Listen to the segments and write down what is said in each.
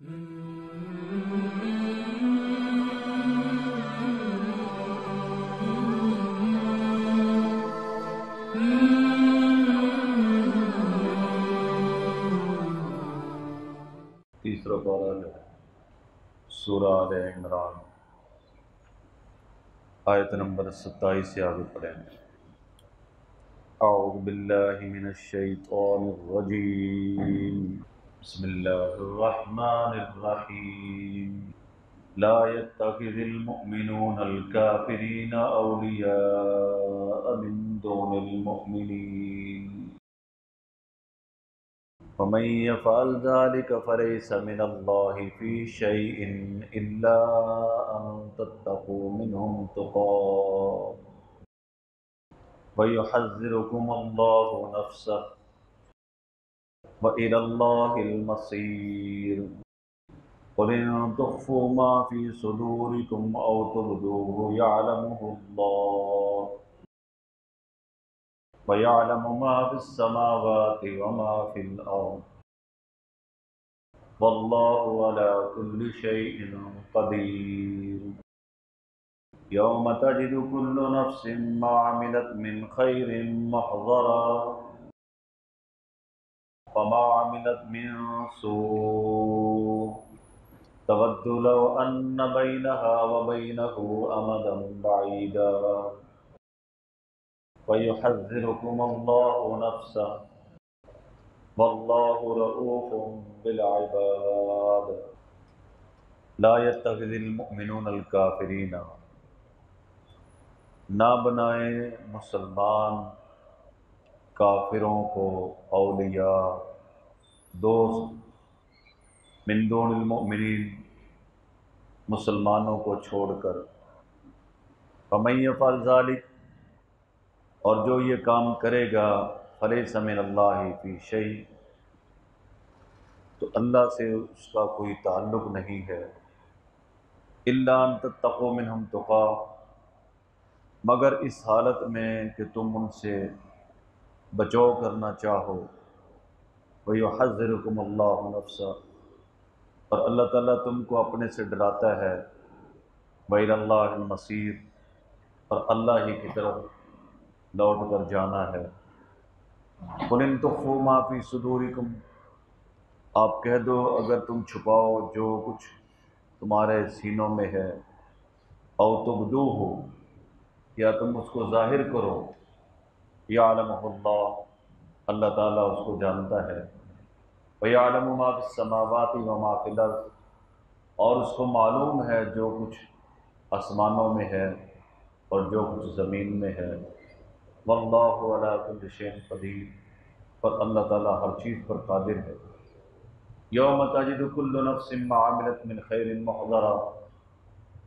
तीसरा पारा जो है सूरा आल इमरान। आयत नंबर सत्ताईस से आगे पढ़ेंगे अऊज़बिल्लाहिमिनश्शैतानिर्रजीम बिस्मिल्लाहिर्रहमानिर्रहीम ला यत्तखिज़िल मुअमिनूनल काफ़िरीना औलियाअ मिन दूनिल मुअमिनीन वमन यफ़अल ज़ालिक फलैस मिनल्लाहि फ़ी शैइन इल्ला अन तत्तक़ू मिनहुम तुक़ा वयुहज़्ज़िरुकुमुल्लाहु नफ़्सह व इलल्लाहिल मसीर क़ुल इन तुख़्फ़ू मा फ़ी सुदूरिकुम औ तुब्दूहु यअलमुहुल्लाह वयअलम मा फिस्समावाति व मा फिल अर्द वल्लाहु अला कुल्लि शैइन क़दीर यौम तजिदु कुल्लु नफ्सिन मा अमिलत मिन खैरिन महज़रा वमा अमिलत मिन सूअ तवद्दु लौ अन्न बैनहा व बैनहु अमदन बईदा। वयुहज़्ज़िरुकुमुल्लाहु नफ़्सह। वल्लाहु रऊफ़ुम बिलइबाद। ला यत्तखिज़िल मुअमिनूनल काफ़िरीना ना बनाए मुसलमान काफिरों को अलिया दोस्त, मिंदोनिल मुमिनीन, मुसलमानों को छोड़कर। फमैय फ़ालिक और जो ये काम करेगा फ़ले समिन अल्लाह फ़ी शई तो अल्लाह से उसका कोई ताल्लुक़ नहीं है। इल्ला तक़ो मिन हम तुक़ा, मगर इस हालत में कि तुम उनसे बचाव करना चाहो। वही हज़रकुम अल्लाह और अल्लाह ताला तुमको अपने से डराता है। वही अल्लाह मसीर और अल्लाह ही की तरफ़ लौट कर जाना है। कुलिन तो खो माफ़ी सुदूरिकुम। आप कह दो, अगर तुम छुपाओ जो कुछ तुम्हारे सीनों में है और तुबदू हो या तुम उसको ज़ाहिर करो। अल्लाह ताला उसको जानता है। वह आलम समावाती और उसको मालूम है जो कुछ आसमानों में है और जो कुछ ज़मीन में है। वल्लाशन कदीर। और अल्लाह ताला हर चीज़ पर कादिर है। यौम तजिदुल्नफ़सिमिलत मिन खैर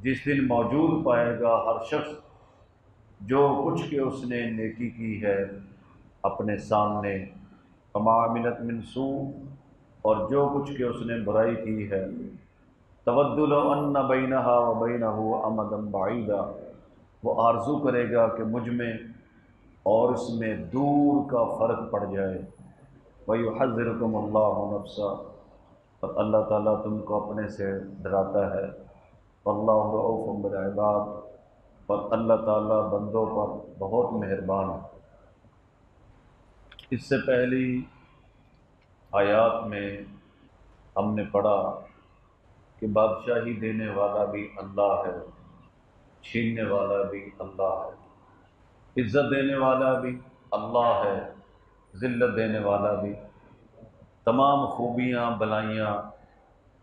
जिस दिन मौजूद पाएगा हर शख्स जो कुछ के उसने नेकी की है, अपने सामने कमामिलत मिनसू और जो कुछ के उसने बुराई की है तवद्दुल्न बैनहा व बैन हो अमदम बाईदा। वो आरज़ू करेगा कि मुझमें और इसमें दूर का फ़र्क पड़ जाए। वही हज़रकम अल्लाह नफ्सा। और अल्लाह ताला तुमको अपने से डराता है। अल्लाहबाद और अल्लाह ताला बंदों पर बहुत मेहरबान है। इससे पहली आयात में हमने पढ़ा कि बादशाही देने वाला भी अल्लाह है, छीनने वाला भी अल्लाह है। इज़्ज़त देने वाला भी अल्लाह है, ज़िल्लत देने वाला भी। तमाम खूबियाँ, भलाइयाँ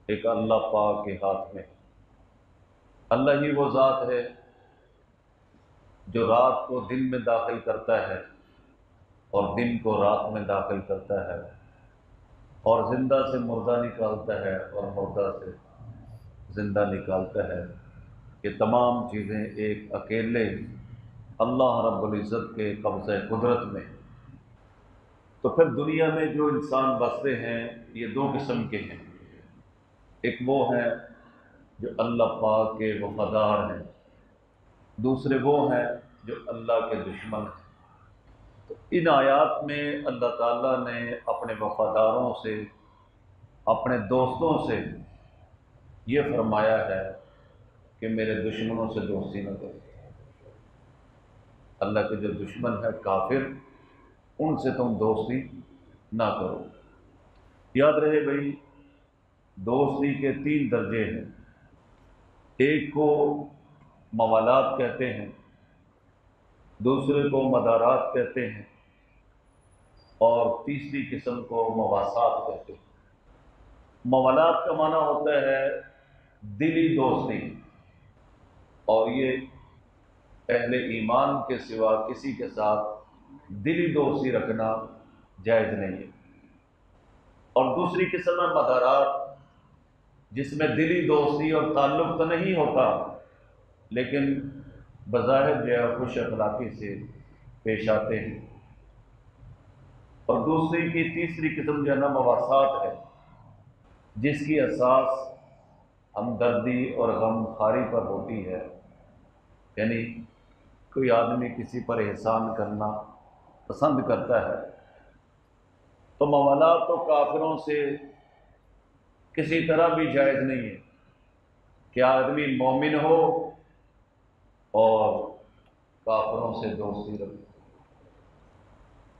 एक अल्लाह पाक के हाथ में अल्लाह ही वो ज़ात है जो रात को दिन में दाखिल करता है और दिन को रात में दाखिल करता है और ज़िंदा से मुर्दा निकालता है और मुर्दा से ज़िंदा निकालता है ये तमाम चीज़ें एक अकेले अल्लाह रब्ज़त के कब्ज़ कुदरत में। तो फिर दुनिया में जो इंसान बसते हैं, ये दो किस्म के हैं। एक वो हैं जो अल्लाह पाक के वफादार हैं। दूसरे वो हैं जो अल्लाह के दुश्मन हैं। तो इन आयात में अल्लाह ताला ने अपने वफादारों से, अपने दोस्तों से ये फरमाया है कि मेरे दुश्मनों से दोस्ती न करो। अल्लाह के जो दुश्मन है काफिर, उनसे तुम दोस्ती ना करो। याद रहे भाई, दोस्ती के तीन दर्जे हैं। एक को मवालात कहते हैं, दूसरे को मदारात कहते हैं और तीसरी किस्म को मवासात कहते हैं। मवालात का माना होता है दिली दोस्ती और ये अहले ईमान के सिवा किसी के साथ दिली दोस्ती रखना जायज़ नहीं है। और दूसरी किस्म है मदारात, जिसमें दिली दोस्ती और ताल्लुक़ तो नहीं होता। लेकिन बज़ाहिर जो है खुश अखलाक़ी से पेश आते हैं। और दूसरी की तीसरी किस्म जो है ना मवासात है, जिसकी असास हमदर्दी और गम खारी पर होती है। यानी कोई आदमी किसी पर एहसान करना पसंद करता है तो मवाला तो काफिरों से किसी तरह भी जायज़ नहीं है कि आदमी मोमिन हो और काफरों से दोस्ती रखे।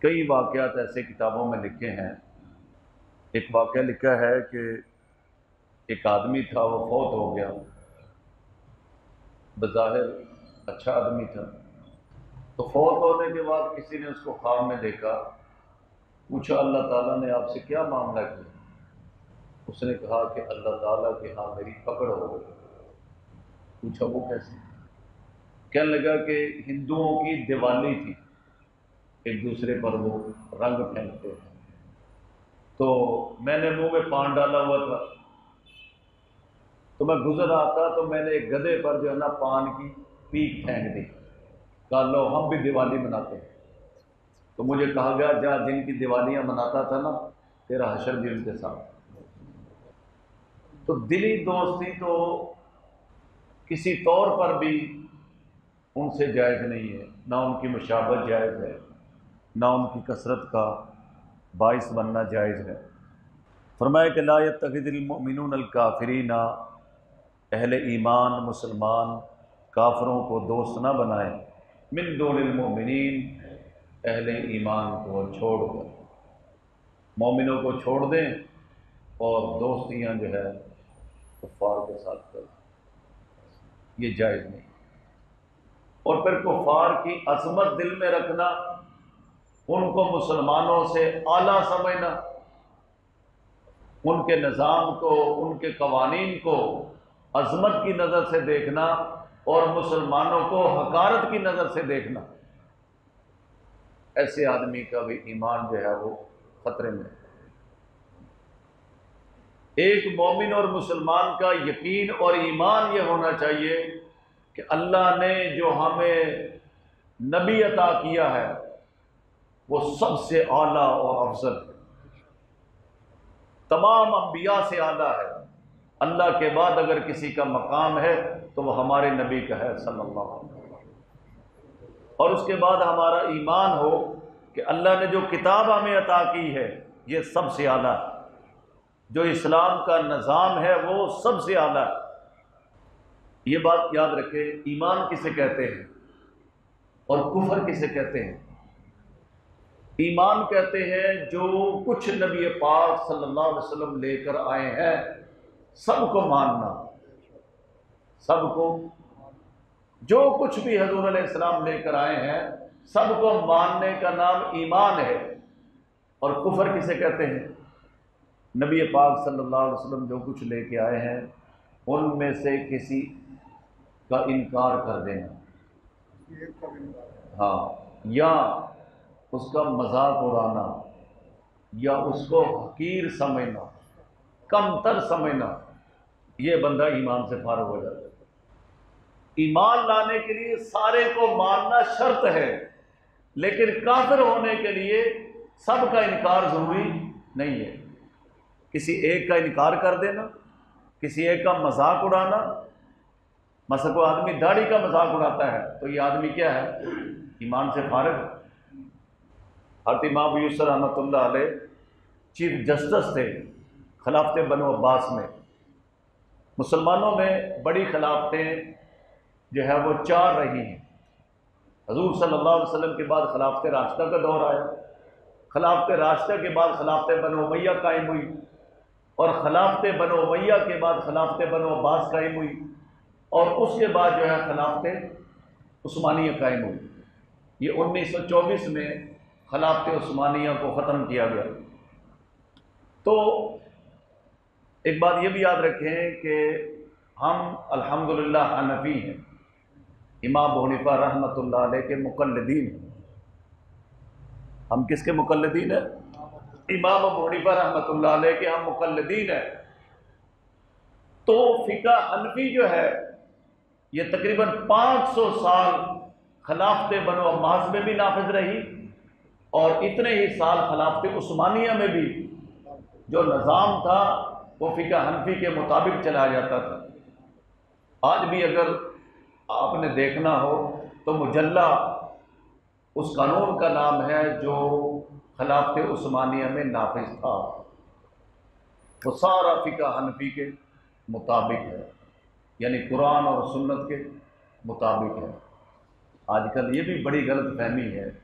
कई वाक़ात ऐसे किताबों में लिखे हैं। एक वाक़ लिखा है कि एक आदमी था, वो फौत हो गया। बज़ाहिर अच्छा आदमी था। तो फौत होने के बाद किसी ने उसको ख्वाब में देखा। पूछा, अल्लाह ताला ने आपसे क्या मामला किया? उसने कहा कि, अल्लाह ताला के हाँ मेरी पकड़ हो गई। पूछा, वो कैसे? कहने लगा कि हिंदुओं की दिवाली थी? एक दूसरे पर वो रंग फेंकते थे। तो मैंने मुँह में पान डाला हुआ था। तो मैं गुजर था तो मैंने एक गधे पर जो है ना पान की पीक फेंक दी। कहा, लो, हम भी दिवाली मनाते हैं। तो मुझे कहा गया जहाँ जिनकी दिवालियाँ मनाता था ना, तेरा हशर भी उनके साथ। तो दिली दोस्ती तो किसी तौर पर भी उनसे जायज़ नहीं है। ना उनकी मुशाबत जायज़ है, ना उनकी कसरत का बाइस बनना जायज़ है। फरमाए कि लायत तखिदिलमिन काफरीना अहल ईमान, मुसलमान काफरों को दोस्त ना बनाए। मिन दोमिन अहल ईमान को छोड़ कर मोमिनों को छोड़ दें और दोस्तियाँ जो है, कुफ़ार के साथ कर ये जायज़ नहीं। और फिर कुफ़ार की अजमत दिल में रखना, उनको मुसलमानों से आला समझना, उनके निज़ाम को, उनके कवानीन को अजमत की नज़र से देखना और मुसलमानों को हकारत की नज़र से देखना। ऐसे आदमी का भी ईमान जो है वो ख़तरे में एक मोमिन और मुसलमान का यकीन और ईमान यह होना चाहिए कि अल्लाह ने जो हमें नबी अता किया है, वो सबसे आला और अफजल है। तमाम अम्बिया से आला है। अल्लाह के बाद अगर किसी का मकाम है तो वह हमारे नबी का है, सल्लल्लाहु अलैहि वसल्लम। और उसके बाद हमारा ईमान हो कि अल्लाह ने जो किताब हमें अता की है, ये सबसे आला है। जो इस्लाम का निज़ाम है, वो सबसे आला है। ये बात याद रखें, ईमान किसे कहते हैं और कुफर किसे कहते हैं? ईमान कहते हैं जो कुछ नबी पाक सल्लल्लाहु अलैहि वसल्लम लेकर आए हैं, सबको मानना। सबको। जो कुछ भी हजूर इस्लाम लेकर आए हैं, सबको मानने का नाम ईमान है। और कुफर किसे कहते हैं? नबी पाक सल्लल्लाहु अलैहि वसल्लम जो कुछ लेके आए हैं, उनमें से किसी का इनकार कर देना। हाँ या उसका मज़ाक उड़ाना, या उसको हकीर समझना, कमतर समझना, ये बंदा ईमान से फारग हो जाता है। ईमान लाने के लिए सारे को मानना शर्त है, लेकिन काफिर होने के लिए सब का इनकार ज़रूरी नहीं है। किसी एक का इनकार कर देना, किसी एक का मज़ाक उड़ाना मसल को आदमी दाढ़ी का मज़ाक उड़ाता है। तो ये आदमी क्या है? ईमान से फारग। हरत इमाम यूसर रहमत चीफ जस्टिस थे खिलाफत बनो अब्बास में। मुसलमानों में बड़ी खिलाफतें जो है वो चार रही हैं। हजूर सल्लल्लाहु अलैहि वसल्लम के बाद खिलाफत रास्ता का दौर आया। खिलाफत रास्ता के बाद खिलाफत बनो मैया कायम हुई और खिलाफत बनो मैया के बाद खिलाफत बनो अब्बास कायम हुई। और उसके बाद जो है खिलाफत उस्मानिया कायम हुई। ये 1924 में खिलाफत उस्मानिया को ख़त्म किया गया। तो एक बात ये भी याद रखें कि हम अल्हम्दुलिल्लाह हनफी हैं। इमाम हनीफा रहमत के मुकलदीन हैं। हम किसके मुकलदीन हैं? इमाम हनीफा रहमत के हम मुकलदीन हैं। तो फ़िका हनफी जो है ये तकरीबन 500 साल खिलाफत बनो अब्बास में भी नाफिज रही और इतने ही साल खिलाफत उस्मानिया में भी जो निज़ाम था, वो फ़िका हनफी के मुताबिक चलाया जाता था। आज भी अगर आपने देखना हो तो मुजल्ला उस कानून का नाम है जो खिलाफत उस्मानिया में नाफिज था। वो सारा फ़िका हनफी के मुताबिक है। यानी कुरान और सुन्नत के मुताबिक है। आजकल ये भी बड़ी गलत फहमी है।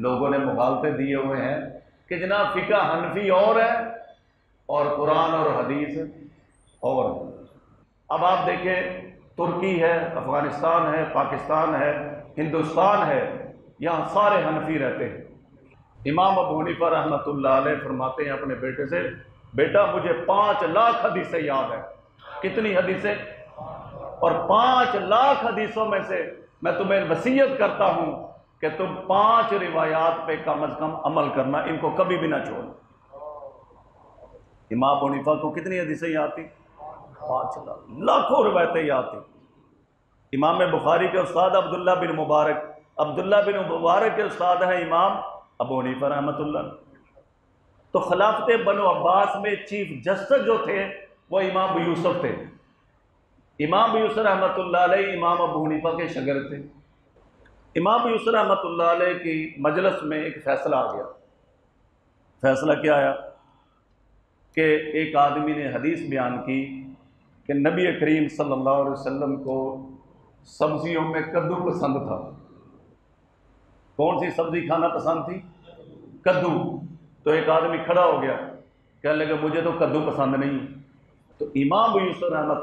लोगों ने मुखालते दिए हुए हैं कि जनाब फ़िका हनफी और है और कुरान और हदीस और। अब आप देखें, तुर्की है, अफ़गानिस्तान है, पाकिस्तान है, हिंदुस्तान है, यहाँ सारे हनफी रहते हैं। इमाम अबू हनीफा रहमत फरमाते हैं अपने बेटे से, बेटा, मुझे पाँच लाख हदीसें याद है। कितनी हदीसें? और पाँच लाख हदीसों में से मैं तुम्हें वसीयत करता हूँ कि तुम पाँच रिवायात पे कम अज़ कम अमल करना, इनको कभी भी ना छोड़। इमाम मुनीफा को कितनी हदीसें याद थी? पाँच लाख, लाखों रिवायतें याद थी। इमाम बुखारी के उस्ताद अब्दुल्ला बिन मुबारक, अब्दुल्ला बिन मुबारक के उस्ताद हैं इमाम अबू हनीफा रहमत तो खिलाफत बनो अब्बास में चीफ जस्टिस जो थे, वो इमाम यूसुफ थे। इमाम यूसुफ रहमत इमाम अबू हनीफा के शगर थे। इमाम यूसुफ रहमत की मजलस में एक फ़ैसला आ गया। फ़ैसला क्या आया? कि एक आदमी ने हदीस बयान की कि नबी करीम सल्लल्लाहु अलैहि वसल्लम को सब्जियों में कद्दू पसंद था। कौन सी सब्ज़ी खाना पसंद थी? कद्दू। तो एक आदमी खड़ा हो गया, कहने लगे, मुझे तो कद्दू पसंद नहीं तो इमाम यूसुफ रहमत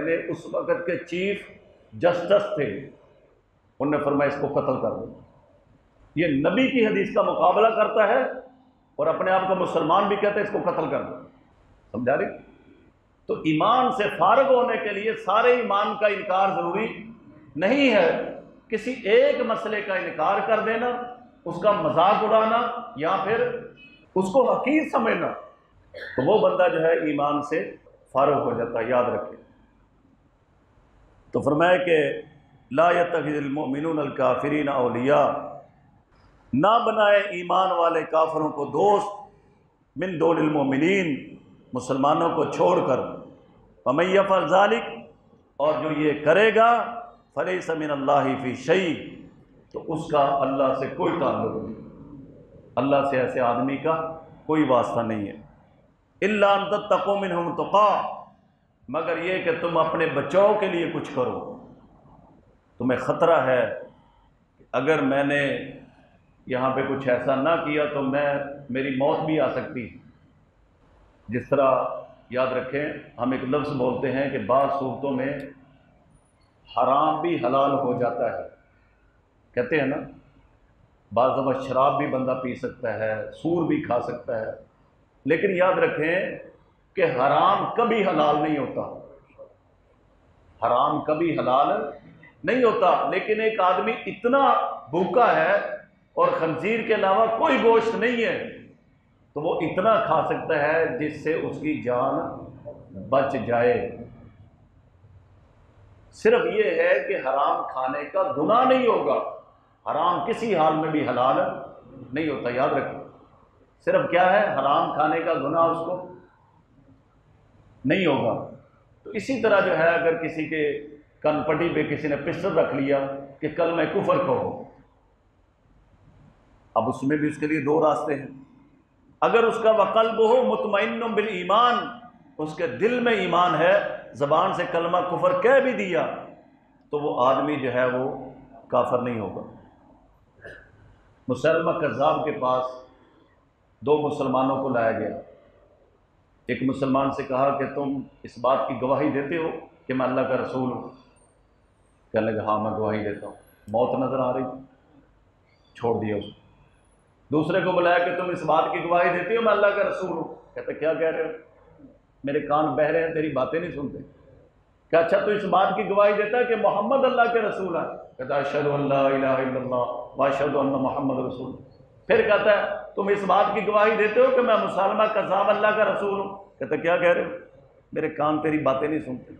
ने उस वक़्त के चीफ जस्टिस थे। उनने फरमाया, इसको कत्ल कर दो। ये नबी की हदीस का मुकाबला करता है और अपने आप को मुसलमान भी कहते हैं, इसको कत्ल कर दो। समझा रही? तो ईमान से फारग होने के लिए सारे ईमान का इनकार ज़रूरी नहीं है। किसी एक मसले का इनकार कर देना, उसका मज़ाक उड़ाना या फिर उसको हकीर समझना तो वो बंदा जो है ईमान से फारग हो जाता है याद रखे। तो फरमाए कि लातमिन काफरीन अलिया ना बनाए ईमान वाले काफरों को दोस्त, मिन दोमिन मुसलमानों को छोड़कर। ममैया फ़ालिक और जो ये करेगा फ़ले समिन अल्लाह फ़ी शई। तो उसका अल्लाह से कोई ताल्लुक नहीं। अल्लाह से ऐसे आदमी का कोई वास्ता नहीं है। इल्ला तकोमिन हम तुका। मगर ये कि तुम अपने बचाव के लिए कुछ करो। तुम्हें ख़तरा है अगर मैंने यहाँ पे कुछ ऐसा ना किया तो मैं, मेरी मौत भी आ सकती। जिस तरह याद रखें, हम एक लफ्ज़ बोलते हैं कि बाद सूरतों में हराम भी हलाल हो जाता है। कहते हैं ना, बाज़ शराब भी बंदा पी सकता है, सूर भी खा सकता है। लेकिन याद रखें कि हराम कभी हलाल नहीं होता। हराम कभी हलाल नहीं होता। लेकिन एक आदमी इतना भूखा है और खंजीर के अलावा कोई गोश्त नहीं है तो वो इतना खा सकता है जिससे उसकी जान बच जाए। सिर्फ़ ये है कि हराम खाने का गुनाह नहीं होगा। हराम किसी हाल में भी हलाल नहीं होता। याद रखें। सिर्फ़ क्या है? हराम खाने का गुना उसको नहीं होगा। तो इसी तरह जो है, अगर किसी के कनपटी पे किसी ने पिस्टल रख लिया कि कल मैं कुफर कहो अब उसमें भी उसके लिए दो रास्ते हैं। अगर उसका वकल्ब हो मुतमिन बिल ईमान, उसके दिल में ईमान है, ज़बान से कलमा कुफर कह भी दिया तो वो आदमी जो है, वो काफर नहीं होगा। मुसलमा कज़ाब के पास दो मुसलमानों को लाया गया। एक मुसलमान से कहा कि तुम इस बात की गवाही देते हो कि मैं अल्लाह का रसूल हूँ। कहने लगे हाँ मैं गवाही देता हूँ। मौत नज़र आ रही। थी छोड़ दिया उसको दूसरे को बुलाया कि तुम इस बात की गवाही देते हो, मैं अल्लाह का रसूल हूँ। कहते, क्या कह रहे हो? मेरे कान बह रहे हैं, तेरी बातें नहीं सुनते। क्या अच्छा तो इस बात की गवाही देता है कि मोहम्मद अल्लाह के रसूल है? कहता अशद वाशद मोहम्मद रसूल। फिर कहता है तुम इस बात की गवाही देते हो कि मैं मुसलमान कसाब अल्लाह का रसूल हूँ? कहता, क्या कह रहे हो? मेरे कान तेरी बातें नहीं सुनते।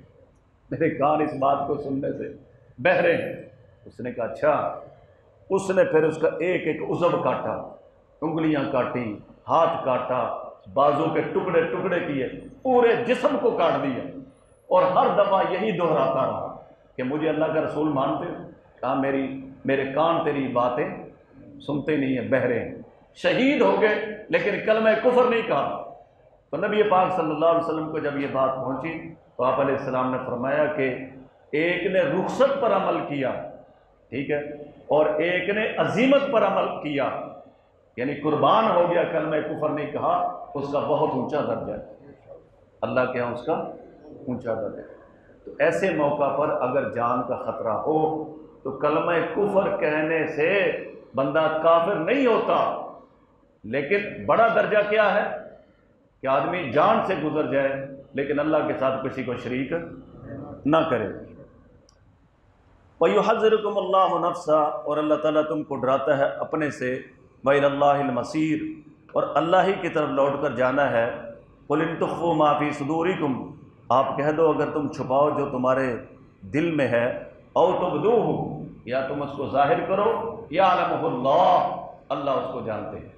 मेरे कान इस बात को सुनने से बह रहे हैं। उसने कहा अच्छा। उसने फिर उसका एक एक उजब काटा, उंगलियाँ काटी, हाथ काटा, बाजू के टुकड़े टुकड़े किए, पूरे जिसम को काट दिया और हर दफ़ा यही दोहराता रहा कि मुझे अल्लाह का रसूल मानते हो? कहा, मेरी, मेरे कान तेरी बातें सुनते नहीं है बहरे हैं। शहीद हो गए, लेकिन कल मैं कुफर नहीं कहा। तो नबी पाक सल्लल्लाहु अलैहि वसल्लम को जब ये बात पहुँची तो आप सलाम ने फरमाया कि एक ने रुखसत पर अमल किया, ठीक है, और एक ने अजीमत पर अमल किया। यानी कुर्बान हो गया, कल मैं कुफर नहीं कहा, उसका बहुत ऊँचा दर्जा है। अल्लाह के यहाँ उसका ऊँचा दर्जा तो ऐसे मौका पर अगर जान का ख़तरा हो तो कलम कुफर कहने से बंदा काफिर नहीं होता। लेकिन बड़ा दर्जा क्या है? कि आदमी जान से गुजर जाए, लेकिन अल्लाह के साथ किसी को शरीक ना करे। वयुहज़रकुम अल्लाह नफ्सा, और अल्लाह ताला तुमको डराता है अपने से। वसीर और अल्लाह ही की तरफ़ लौट कर जाना है। कुलिन तुफ़ो माफ़ी सदूरी कुम आप कह दो, अगर तुम छुपाओ जो तुम्हारे दिल में है। और तुम दो या तुम उसको ज़ाहिर करो। या अल्लाह अल्लाह उसको जानते हैं।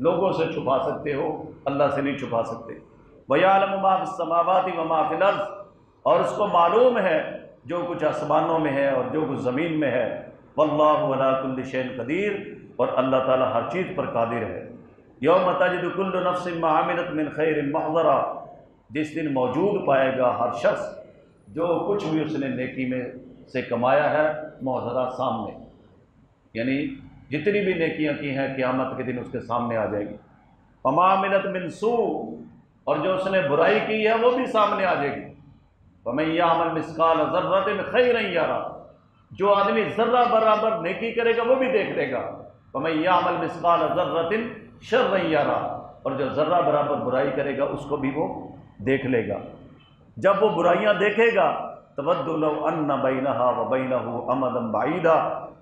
लोगों से छुपा सकते हो, अल्लाह से नहीं छुपा सकते। वयालम समावाती व माफिलर्ज और उसको मालूम है, जो कुछ आसमानों में है और जो कुछ ज़मीन में है। वल्लाशैन कदीर। और अल्लाह ताला हर चीज़ पर कादिर है। यौम तजदुल्ल नफ्स मामिलत मिन खैर महजरा जिस दिन मौजूद पाएगा हर शख्स, जो कुछ भी उसने नेकी में से कमाया है महजरा सामने। यानी जितनी भी नेकियाँ की हैं, क़्यामत के दिन उसके सामने आ जाएगी। अमामिनत मिनसू और जो उसने बुराई की है, वो भी सामने आ जाएगी। वमैया अमल मिसकाल ज़र्रत में खई नहीं आ रहा जो आदमी ज़र्रा बराबर नेकी करेगा, वो भी देख लेगा। वमैया अमल मिसकाल ज़र्रतिन शर नहीं आ रहा और जो ज़र्रा बराबर बुराई करेगा, उसको भी वो देख लेगा। जब वो बुराइयाँ देखेगा तवद्दुल्ला बैना व बैना अमदम बाईदा।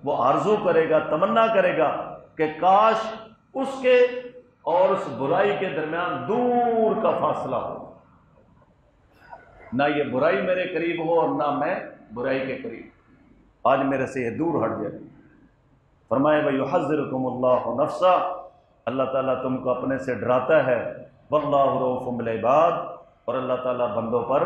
वो आरज़ू करेगा, तमन्ना करेगा कि काश उसके और उस बुराई के दरमियान दूर का फासला हो। ना ये बुराई मेरे करीब हो और ना मैं बुराई के करीब। आज मेरे से ये दूर हट जाए। फरमाए भाई हज़रकुमल्ला नफ्सा। अल्लाह ताला तुमको अपने से डराता है। वल्लाबाद और अल्लाह ताला बंदों पर